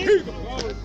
Keep going.